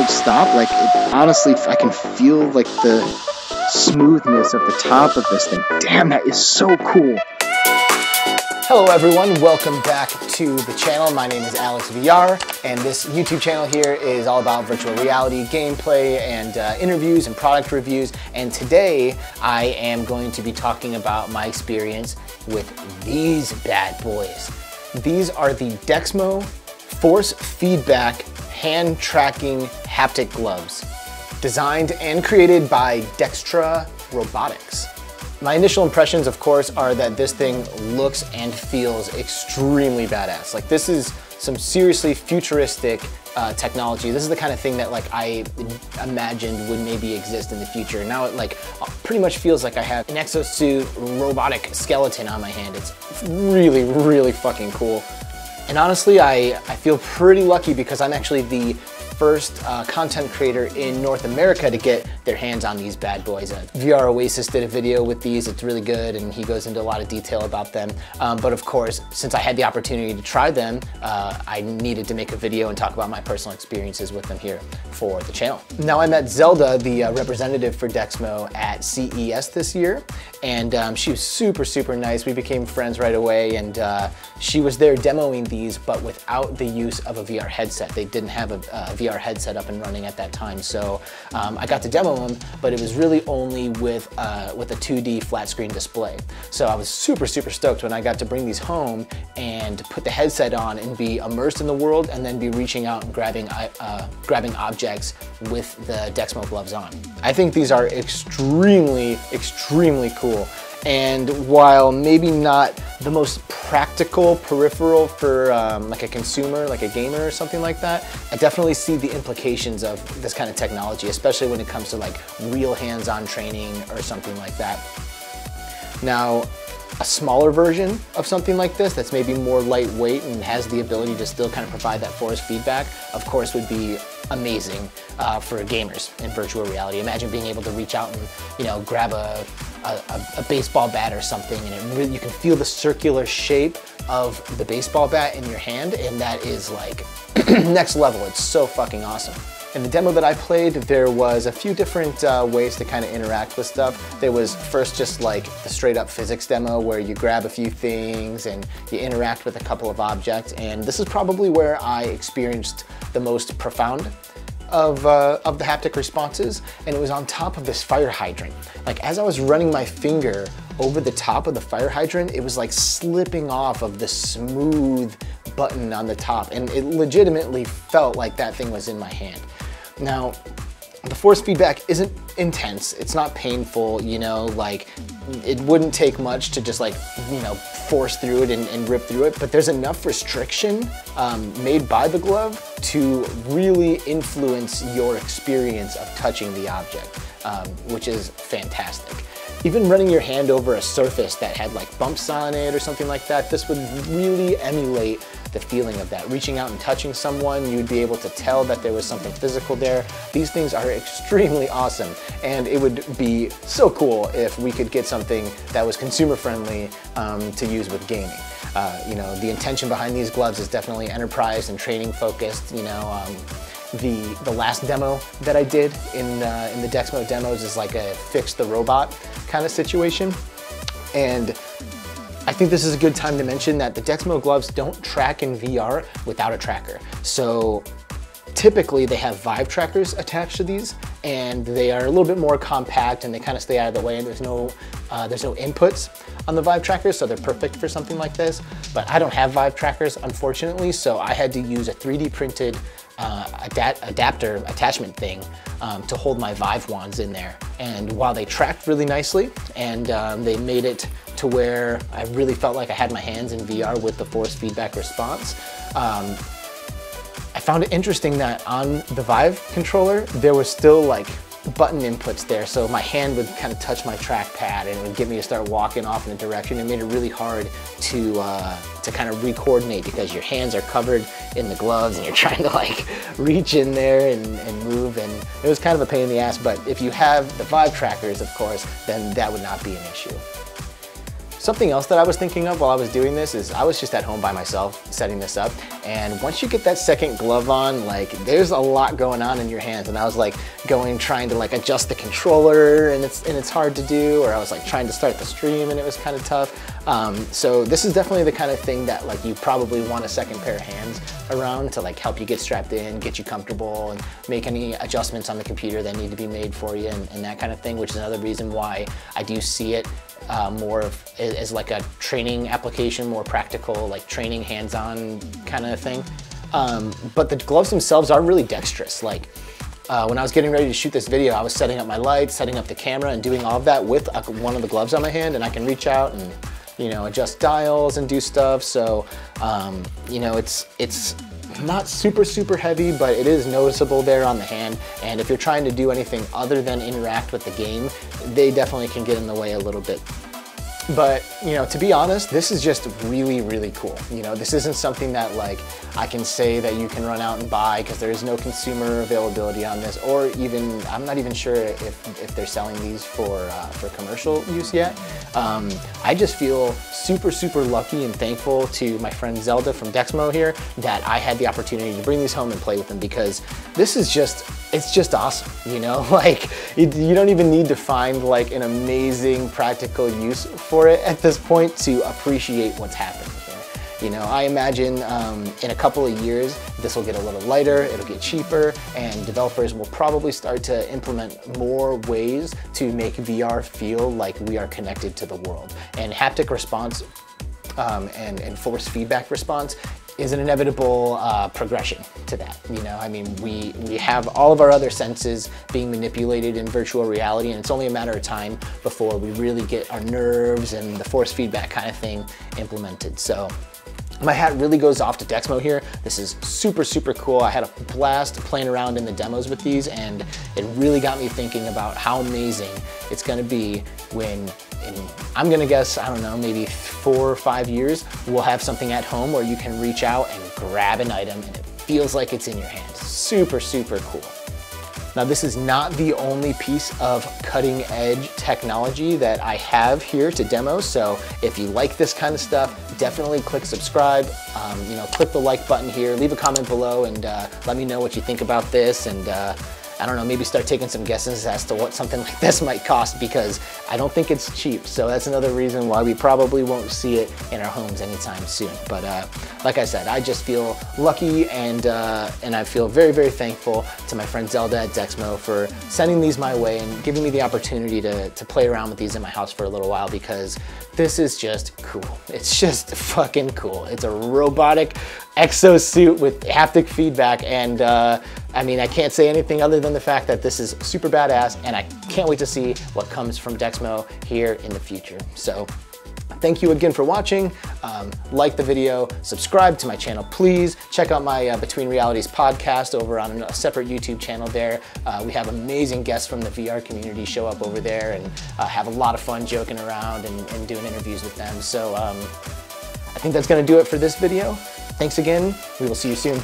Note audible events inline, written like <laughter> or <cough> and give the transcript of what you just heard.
hard stop. Like, it, honestly, I can feel like the smoothness of the top of this thing. Damn, that is so cool. Hello everyone, welcome back to the channel. My name is Alex VR and this YouTube channel here is all about virtual reality, gameplay, and uh, interviews and product reviews. And today I am going to be talking about my experience with these bad boys. These are the Dexmo Force Feedback Hand Tracking Haptic Gloves, designed and created by Dexta Robotics. My initial impressions, of course, are that this thing looks and feels extremely badass. Like this is some seriously futuristic uh, technology. This is the kind of thing that like I imagined would maybe exist in the future. Now it like pretty much feels like I have an exosuit robotic skeleton on my hand. It's really, really fucking cool. And honestly, I, I feel pretty lucky because I'm actually the first uh, content creator in North America to get their hands on these bad boys. And VR Oasis did a video with these, it's really good, and he goes into a lot of detail about them. Um, but of course, since I had the opportunity to try them, uh, I needed to make a video and talk about my personal experiences with them here for the channel. Now I met Zelda, the uh, representative for Dexmo at CES this year, and um, she was super, super nice. We became friends right away, and uh, she was there demoing these, but without the use of a VR headset. They didn't have a, a VR headset up and running at that time. So um, I got to demo them, but it was really only with, uh, with a 2D flat screen display. So I was super, super stoked when I got to bring these home and put the headset on and be immersed in the world and then be reaching out and grabbing, uh, grabbing objects with the Dexmo gloves on. I think these are extremely, extremely cool. And while maybe not the most practical peripheral for um, like a consumer, like a gamer or something like that, I definitely see the implications of this kind of technology, especially when it comes to like real hands-on training or something like that. Now, a smaller version of something like this that's maybe more lightweight and has the ability to still kind of provide that force feedback, of course would be amazing uh, for gamers in virtual reality. Imagine being able to reach out and, you know, grab a, a, a baseball bat or something and really, you can feel the circular shape of the baseball bat in your hand and that is like <clears throat> next level. It's so fucking awesome. In the demo that I played, there was a few different uh, ways to kind of interact with stuff. There was first just like the straight up physics demo where you grab a few things and you interact with a couple of objects. And this is probably where I experienced the most profound of, uh, of the haptic responses and it was on top of this fire hydrant. Like as I was running my finger over the top of the fire hydrant, it was like slipping off of the smooth button on the top and it legitimately felt like that thing was in my hand. Now, the force feedback isn't intense, it's not painful, you know, like it wouldn't take much to just like, you know, force through it and, and rip through it, but there's enough restriction um, made by the glove to really influence your experience of touching the object, um, which is fantastic. Even running your hand over a surface that had like bumps on it or something like that, this would really emulate the feeling of that. Reaching out and touching someone, you'd be able to tell that there was something physical there. These things are extremely awesome and it would be so cool if we could get something that was consumer friendly um, to use with gaming. Uh, you know, the intention behind these gloves is definitely enterprise and training focused, you know, um, the, the last demo that I did in, uh, in the Dexmo demos is like a fix the robot kind of situation. And think this is a good time to mention that the Dexmo gloves don't track in VR without a tracker. So typically they have Vive trackers attached to these and they are a little bit more compact and they kind of stay out of the way and there's no, uh, there's no inputs on the Vive trackers, so they're perfect for something like this. But I don't have Vive trackers, unfortunately, so I had to use a 3D printed uh, adapter attachment thing um, to hold my Vive wands in there. And while they tracked really nicely and um, they made it to where I really felt like I had my hands in VR with the force feedback response, um, I found it interesting that on the Vive controller, there was still like button inputs there. So my hand would kind of touch my trackpad and it would get me to start walking off in a direction. It made it really hard to, uh, to kind of re-coordinate because your hands are covered in the gloves and you're <laughs> trying to like reach in there and, and move. And it was kind of a pain in the ass, but if you have the Vive trackers, of course, then that would not be an issue. Something else that I was thinking of while I was doing this is I was just at home by myself setting this up. And once you get that second glove on, like there's a lot going on in your hands. And I was like going, trying to like adjust the controller and it's, and it's hard to do. Or I was like trying to start the stream and it was kind of tough. Um, so this is definitely the kind of thing that like you probably want a second pair of hands around to like help you get strapped in, get you comfortable and make any adjustments on the computer that need to be made for you and, and that kind of thing, which is another reason why I do see it uh, more of, as like a training application, more practical, like training hands-on kind of thing. Um, but the gloves themselves are really dexterous. Like uh, when I was getting ready to shoot this video, I was setting up my lights, setting up the camera and doing all of that with uh, one of the gloves on my hand and I can reach out and you know, adjust dials and do stuff. So, um, you know, it's, it's not super, super heavy, but it is noticeable there on the hand. And if you're trying to do anything other than interact with the game, they definitely can get in the way a little bit. But, you know, to be honest, this is just really, really cool. You know, this isn't something that like I can say that you can run out and buy because there is no consumer availability on this or even, I'm not even sure if, if they're selling these for, uh, for commercial use yet. Um, I just feel super, super lucky and thankful to my friend Zelda from Dexmo here that I had the opportunity to bring these home and play with them because this is just, it's just awesome, you know? <laughs> Like, you, you don't even need to find like an amazing practical use for it at this point to appreciate what's happening. You know, I imagine um, in a couple of years, this will get a little lighter, it'll get cheaper, and developers will probably start to implement more ways to make VR feel like we are connected to the world. And haptic response um, and, and force feedback response is an inevitable uh, progression to that. You know, I mean, we, we have all of our other senses being manipulated in virtual reality, and it's only a matter of time before we really get our nerves and the force feedback kind of thing implemented. So my hat really goes off to Dexmo here. This is super, super cool. I had a blast playing around in the demos with these and it really got me thinking about how amazing it's gonna be when in, I'm gonna guess, I don't know, maybe four or five years, we'll have something at home where you can reach out and grab an item and it feels like it's in your hand. Super, super cool. Now this is not the only piece of cutting edge technology that I have here to demo, so if you like this kind of stuff, definitely click subscribe, um, you know, click the like button here, leave a comment below and uh, let me know what you think about this and uh, I don't know, maybe start taking some guesses as to what something <laughs> like this might cost because I don't think it's cheap. So that's another reason why we probably won't see it in our homes anytime soon. But uh, like I said, I just feel lucky and, uh, and I feel very, very thankful to my friend Zelda at Dexmo for sending these my way and giving me the opportunity to, to play around with these in my house for a little while because this is just cool. <laughs> It's just fucking cool. It's a robotic exosuit with haptic feedback and uh, I mean, I can't say anything other than the fact that this is super badass and I can't wait to see what comes from Dexmo here in the future. So Thank you again for watching. Um, like the video, subscribe to my channel, please. Check out my uh, Between Realities podcast over on a separate YouTube channel there. Uh, we have amazing guests from the VR community show up over there and uh, have a lot of fun joking around and, and doing interviews with them. So um, I think that's gonna do it for this video. Thanks again. We will see you soon.